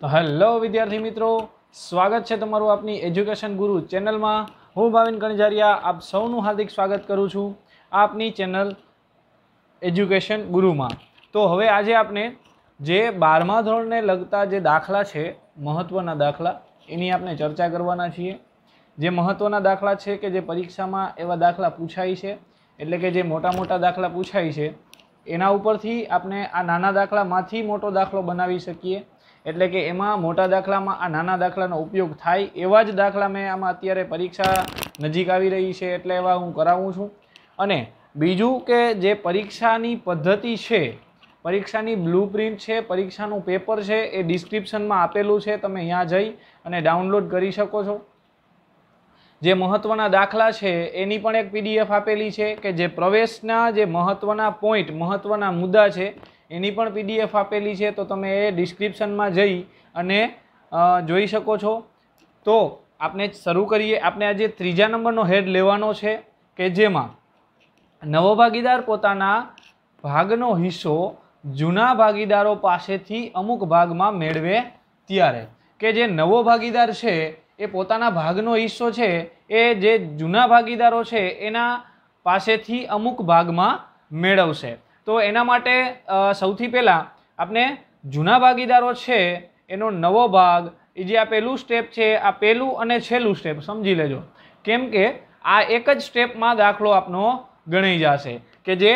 તો હેલો વિદ્યાર્થી મિત્રો, સ્વાગત છે તમારું આપની એજ્યુકેશન ગુરુ ચેનલમાં હું ભાવિન કણજારિયા, આપ સૌનું હાર્દિક સ્વાગત કરું છું આપની ચેનલ એજ્યુકેશન ગુરુમાં તો હવે આજે આપણે જે બારમા ધોરણને લગતા જે દાખલા છે મહત્ત્વના દાખલા, એની આપણે ચર્ચા કરવાના છીએ. જે મહત્ત્વના દાખલા છે કે જે પરીક્ષામાં એવા દાખલા પૂછાય છે, એટલે કે જે મોટા મોટા દાખલા પૂછાય છે, એના ઉપરથી આપણે આ નાના દાખલામાંથી મોટો દાખલો બનાવી શકીએ. એટલે કે એમાં મોટા દાખલામાં આ નાના દાખલાનો ઉપયોગ થાય એવા જ દાખલા મેં આમાં અત્યારે પરીક્ષા નજીક આવી રહી છે એટલે એવા હું કરાવું છું. અને બીજું કે જે પરીક્ષાની પદ્ધતિ છે, પરીક્ષાની બ્લુ પ્રિન્ટ છે, પરીક્ષાનું પેપર છે, એ ડિસ્ક્રિપ્શનમાં આપેલું છે, તમે ત્યાં જઈ અને ડાઉનલોડ કરી શકો છો. જે મહત્ત્વના દાખલા છે, એની પણ એક પીડીએફ આપેલી છે કે જે પ્રવેશના જે મહત્ત્વના પોઈન્ટ મહત્ત્વના મુદ્દા છે એની પણ પીડીએફ આપેલી છે, તો તમે એ ડિસ્ક્રિપ્શનમાં જઈ અને જોઈ શકો છો. તો આપણે શરૂ કરીએ. આપણે આજે ત્રીજા નંબરનો હેડ લેવાનો છે કે જેમાં નવો ભાગીદાર પોતાના ભાગનો હિસ્સો જૂના ભાગીદારો પાસેથી અમુક ભાગમાં મેળવે ત્યારે. કે જે નવો ભાગીદાર છે, એ પોતાના ભાગનો હિસ્સો છે, એ જે જૂના ભાગીદારો છે, એના પાસેથી અમુક ભાગમાં મેળવશે. તો એના માટે સૌથી પહેલાં આપણે જૂના ભાગીદારો છે, એનો નવો ભાગ, એ જે આ પહેલું સ્ટેપ છે, આ પહેલું અને છેલ્લું સ્ટેપ સમજી લેજો. કેમ કે આ એક જ સ્ટેપમાં દાખલો આપનો ગણાઈ જશે કે જે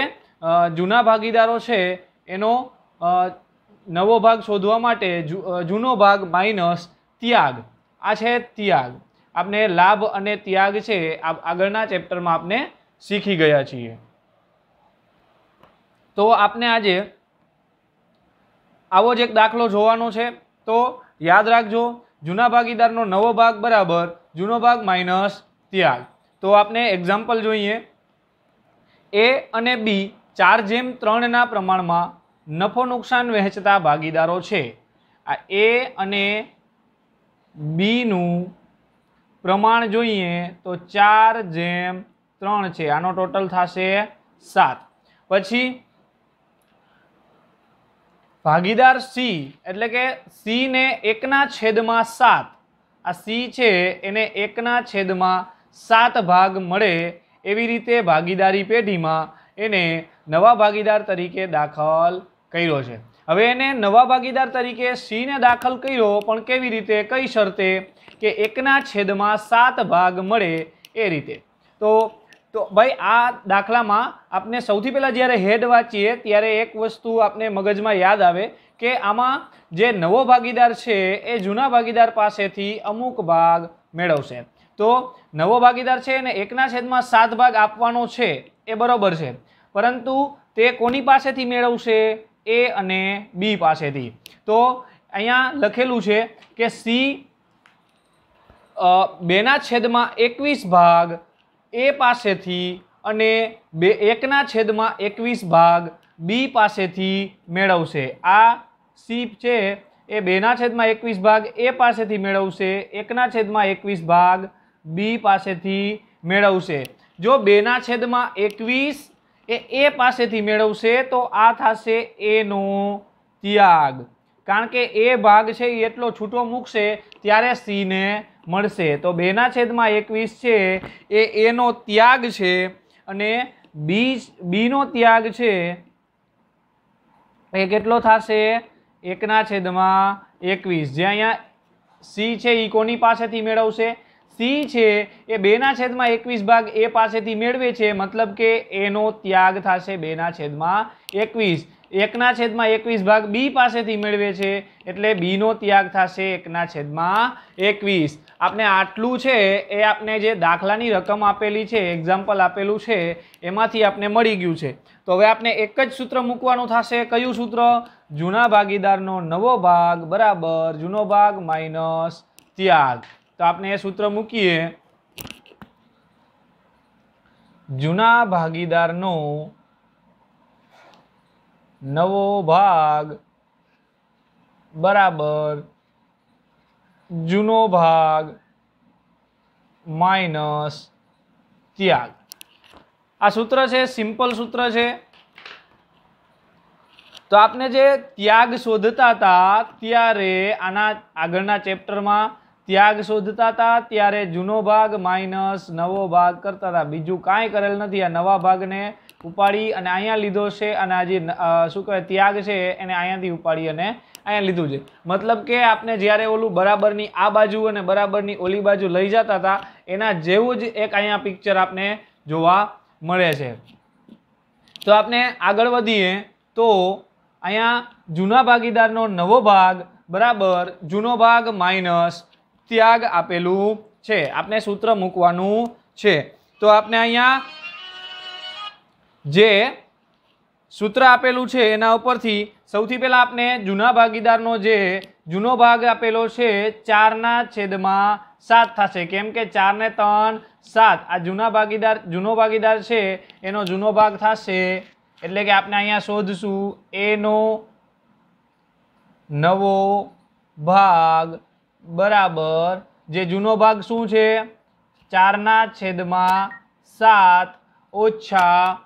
જૂના ભાગીદારો છે, એનો નવો ભાગ શોધવા માટે જૂનો ભાગ માઇનસ ત્યાગ. આ છે ત્યાગ. આપણે લાભ અને ત્યાગ છે આગળના ચેપ્ટરમાં આપણે શીખી ગયા છીએ. તો આપણે આજે આવો જ એક દાખલો જોવાનો છે. તો યાદ રાખજો, જૂના ભાગીદારનો નવો ભાગ બરાબર, જૂનો ભાગ માઇનસ ત્યાગ તો આપણે એક્ઝામ્પલ જોઈએ. એ અને બી ચાર જેમ ત્રણના પ્રમાણમાં નફો નુકસાન વહેંચતા ભાગીદારો છે. આ એ અને બીનું પ્રમાણ જોઈએ તો ચાર જેમ ત્રણ છે. આનો ટોટલ થશે સાત. પછી ભાગીદાર સી એટલે કે સીને એકના છેદમાં સાત. આ સી છે, એને એકના છેદમાં સાત ભાગ મળે એવી રીતે ભાગીદારી પેઢીમાં એને નવા ભાગીદાર તરીકે દાખલ કર્યો છે. હવે એને નવા ભાગીદાર તરીકે સીને દાખલ કર્યો, પણ કેવી રીતે, કઈ શરતે કે એકના છેદમાં સાત ભાગ મળે એ રીતે. તો તો ભાઈ, આ દાખલામાં આપણે સૌથી પહેલાં જ્યારે હેડ વાંચીએ, ત્યારે એક વસ્તુ આપણે મગજમાં યાદ આવે કે આમાં જે નવો ભાગીદાર છે, એ જૂના ભાગીદાર પાસેથી અમુક ભાગ મેળવશે. તો નવો ભાગીદાર છે એને એકના છેદમાં સાત ભાગ આપવાનો છે, એ બરોબર છે. પરંતુ તે કોની પાસેથી મેળવશે? એ અને બી પાસેથી. તો અહીંયા લખેલું છે કે સી બેના છેદમાં એકવીસ ભાગ એ પાસેથી અને બે, એકના છેદમાં એકવીસ ભાગ બી પાસેથી મેળવશે. આ સી છે, એ બેના છેદમાં એકવીસ ભાગ, એ પાસેથી મેળવશે, એકના છેદમાં એકવીસ ભાગ બી પાસેથી મેળવશે. જો બેના છેદમાં એકવીસ એ એ પાસેથી મેળવશે, તો આ થશે એનો ત્યાગ. કારણ કે એ ભાગ છે એ એટલો છૂટો મૂકશે, ત્યારે સીને મળશે. તો બેના છેદમાં એકવીસ છે, એ એનો ત્યાગ છે અને બી બીનો ત્યાગ છે, એ કેટલો થશે? એકના છેદમાં એકવીસ. જે અહીંયા સી છે એ કોની પાસેથી મેળવશે? સી છે, એ બેના છેદમાં એકવીસ ભાગ એ પાસેથી મેળવે છે. મતલબ કે એનો ત્યાગ થશે બેના છેદમાં એકવીસ. એકના છેદમાં એકવીસ ભાગ બી પાસેથી મેળવે છે, એટલે બીનો ત્યાગ થશે એકના છેદમાં એકવીસ. આપણે આટલું છે, એ આપણે જે દાખલાની રકમ આપેલી છે એક્ઝામ્પલ આપેલું છે, એમાંથી આપણે મળી ગયું છે. તો હવે આપણે એક જ સૂત્ર મૂકવાનું થશે, કયું સૂત્ર? જૂના ભાગીદારનો નવો ભાગ બરાબર, જૂનો ભાગ માઇનસ ત્યાગ. તો આપણે એ સૂત્ર મૂકીએ. જૂના ભાગીદારનો નવો ભાગ. બરાબર. જૂનો ભાગ. માઇનસ ત્યાગ. આ સૂત્ર છે, સિમ્પલ સૂત્ર છે. તો આપને જે ત્યાગ શોધતા હતા, ત્યારે આના આગળના ચેપ્ટરમાં ત્યાગ શોધતા હતા, ત્યારે જૂનો ભાગ માઇનસ નવો ભાગ કરતા હતા. બીજું કાંઈ કરેલ નથી. આ નવા ભાગને ઉપાડી અને અહીંયા લીધો છે અને આ જે શું કહેવાય, ત્યાગ છે એને અહીંયાથી ઉપાડી અને અહીંયા લીધું છે. મતલબ કે આપણે જ્યારે ઓલું બરાબરની આ બાજુ અને બરાબરની ઓલી બાજુ લઈ જતા હતા, એના જેવું જ એક અહીંયા પિક્ચર આપને જોવા મળે છે. તો આપણે આગળ વધીએ, તો અહીંયા જૂના ભાગીદારનો નવો ભાગ, બરાબર, જૂનો ભાગ માઇનસ ત્યાગ આપેલું છે. આપણે સૂત્ર મૂકવાનું છે. તો આપણે અહીંયા જે સૂત્ર આપેલું છે એના ઉપરથી સૌથી પહેલાં આપણે જૂના ભાગીદારનો જે જૂનો ભાગ આપેલો છે ચારના છેદમાં સાત થશે. કેમ કે ચારને ત્રણ, સાત. આ જૂના ભાગીદાર, જૂનો ભાગીદાર છે, એનો જૂનો ભાગ થશે. એટલે કે આપણે અહીંયા શોધશું એનો નવો ભાગ બરાબર. જે જૂનો ભાગ શું છે? ચારના છેદમાં સાત ઓછા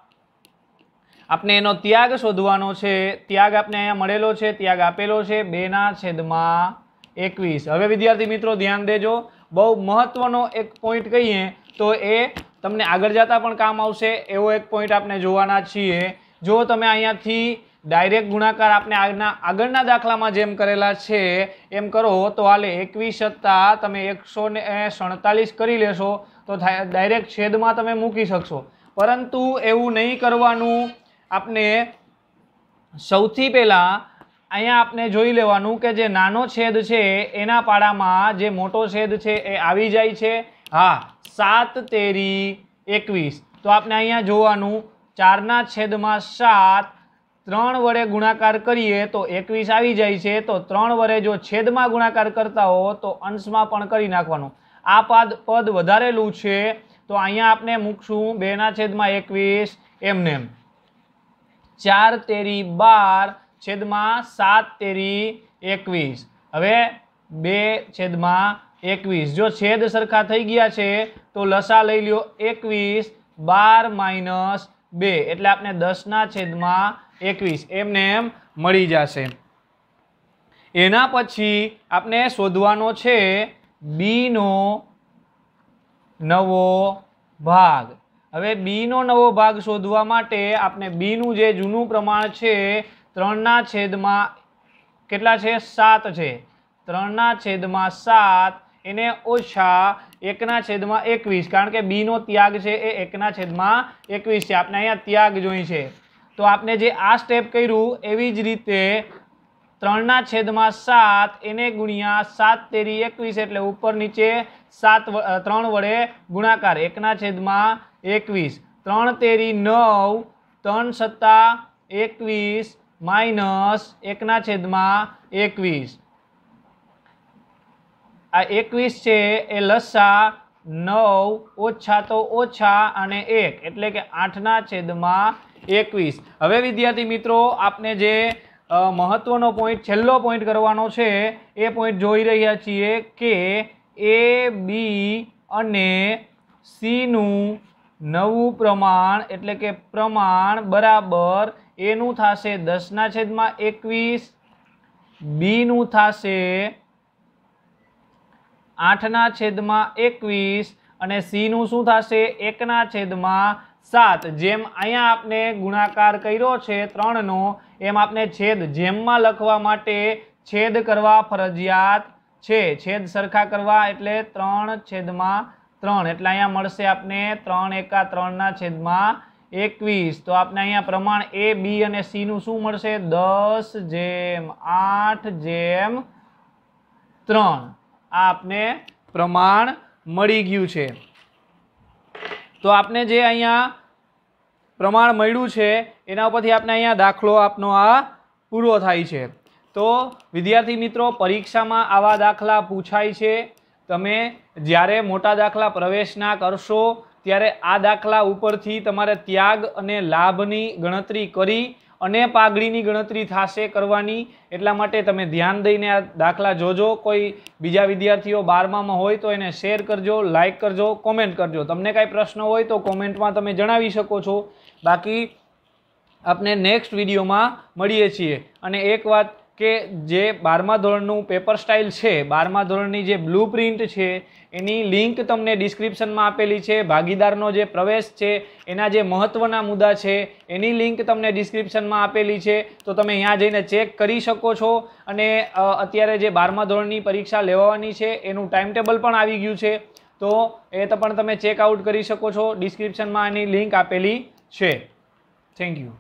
આપણે એનો ત્યાગ શોધવાનો છે. ત્યાગ આપણે અહીંયા મળેલો છે, ત્યાગ આપેલો છે. બેના છેદમાં એકવીસ. હવે વિદ્યાર્થી મિત્રો ધ્યાન દેજો, બહુ મહત્વનો એક પોઈન્ટ કહીએ તો એ તમને આગળ જતા પણ કામ આવશે. એવો એક પોઈન્ટ આપણે જોવાના છીએ. જો તમે અહીંયાથી ડાયરેક્ટ ગુણાકાર આપણે આગના, આગળના દાખલામાં જેમ કરેલા છે, એમ કરો, તો હાલે એકવીસ સત્તા તમે એકસો સડતાલીસ કરી લેશો, તો ડાયરેક્ટ છેદમાં તમે મૂકી શકશો. પરંતુ એવું નહીં કરવાનું. આપણે સૌથી પહેલાં અહીંયા આપણે જોઈ લેવાનું કે જે નાનો છેદ છે, એના પાડામાં જે મોટો છેદ છે, એ આવી જાય છે. હા, સાત તેરી એકવીસ. તો આપણે અહીંયા જોવાનું, ચારના છેદમાં સાત, ત્રણ વડે ગુણાકાર કરીએ તો એકવીસ આવી જાય છે. તો ત્રણ વડે જો છેદમાં ગુણાકાર કરતા હો, તો અંશમાં પણ કરી નાખવાનું. આ પદ પદ વધારેલું છે. તો અહીંયા આપણે મૂકશું, બેના છેદમાં એકવીસ એમને એમ. ચાર તેરી બાર છેદમાં સાત તેરી એકવીસ. હવે બે છેદમાં એકવીસ. જો છેદ સરખા થઈ ગયા છે, તો લસા લઈ લ્યો એકવીસ બાર માઇનસ બે. એટલે આપણે દસના છેદમાં એકવીસ. એમને એમ મળી જશે. એના પછી આપણે શોધવાનો છે, બીનો નવો ભાગ. હવે બીનો નવો ભાગ શોધવા માટે આપણે બીનું જે જૂનું પ્રમાણ છે, ત્રણના છેદમાં કેટલા છે? સાત છે. ત્રણના છેદમાં સાત એને ઓછા એકના છેદમાં એકવીસ, કારણ કે બીનો ત્યાગ છે એ એકના છેદમાં એકવીસ છે. આપણે અહીંયા ત્યાગ જોઈ છે. તો આપણે જે આ સ્ટેપ કર્યું, એવી જ રીતે ત્રણના છેદમાં સાત એને ગુણ્યા સાત તેરી એકવીસ એટલે ઉપર નીચે સાત ત્રણ વડે ગુણાકાર. એકના છેદમાં એકવીસ. ત્રણ તેરી નવ, ત્રણ સત્તા એકવીસ માઇનસ એકના છેદમાં એકવીસ. આ એકવીસ છે એ લસા નવ ઓછા તો ઓછા અને એક, એટલે કે આઠના છેદમાં એકવીસ. હવે વિદ્યાર્થી મિત્રો, આપને જે મહત્વનો પોઈન્ટ છેલ્લો પોઈન્ટ કરવાનો છે, એ પોઈન્ટ જોઈ રહ્યા છીએ કે એ, બી અને સીનું નવું પ્રમાણ એટલે કે પ્રમાણ બરાબર એનું થશે દસના છેદમાં એકવીસ, બીનું થશે આઠના છેદમાં એકવીસ અને સીનું શું થશે? એકના છેદમાં સાત. જેમ અહીંયા આપણે ગુણાકાર કર્યો છે ત્રણનો, એમ આપણે છેદ જેમમાં લખવા માટે છેદ કરવા ફરજિયાત છે. છેદ સરખા કરવા એટલે ત્રણ છેદમાં ત્રણ. એટલે અહીંયા મળશે આપને ત્રણ એકા ત્રણના છેદમાં એકવીસ. તો આપને અહીંયા પ્રમાણ એ, બી અને સીનું શું મળશે? દસ જેમ આઠ જેમ ત્રણ. આ આપને પ્રમાણ મળી ગયું છે. તો આપને જે અહીંયા પ્રમાણ મળ્યું છે, એના ઉપરથી આપણે અહીંયા દાખલો આપનો આ પૂરો થાય છે. તો વિદ્યાર્થી મિત્રો, પરીક્ષામાં આવા દાખલા પૂછાય છે. તમે જ્યારે મોટા દાખલા પ્રવેશના કરશો, ત્યારે આ દાખલા ઉપરથી તમારે ત્યાગ અને લાભની ગણતરી કરી અને પાઘડીની ગણતરી થશે કરવાની. એટલા માટે તમે ધ્યાન દઈને આ દાખલા જોજો. કોઈ બીજા વિદ્યાર્થીઓ બારમામાં હોય તો એને શેર કરજો લાઇક કરજો, કોમેન્ટ કરજો. તમને કાંઈ પ્રશ્ન હોય તો કોમેન્ટમાં તમે જણાવી શકો છો. બાકી આપણે નેક્સ્ટ વિડીયોમાં મળીએ છીએ. અને એક વાત કે જે બારમા ધોરણનું પેપર સ્ટાઇલ છે, બારમા ધોરણની જે બ્લુ પ્રિન્ટ છે, એની લિંક તમને ડિસ્ક્રિપ્શનમાં આપેલી છે, ભાગીદારનો જે પ્રવેશ છે, એના જે મહત્ત્વના મુદ્દા છે, એની લિંક તમને ડિસ્ક્રિપ્શનમાં આપેલી છે, તો તમે અહીંયા જઈને ચેક કરી શકો છો. અને અત્યારે જે બારમા ધોરણની પરીક્ષા લેવાની છે, એનું ટાઈમ ટેબલ પણ આવી ગયું છે. તો એ તો પણ તમે ચેક આઉટ કરી શકો છો. ડિસ્ક્રિપ્શનમાં એની લિંક આપેલી છે. Thank you